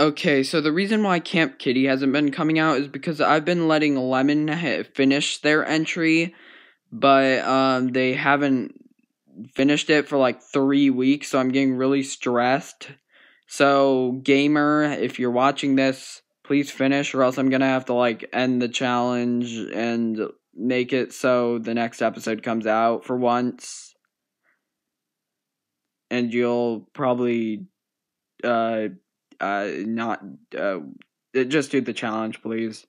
Okay, so the reason why Camp Kitty hasn't been coming out is because I've been letting Lemon finish their entry, but um, they haven't finished it for like three weeks, so I'm getting really stressed. So, gamer, if you're watching this, please finish, or else I'm gonna have to like end the challenge and make it so the next episode comes out for once. And you'll probably uh uh not uh just do the challenge, please.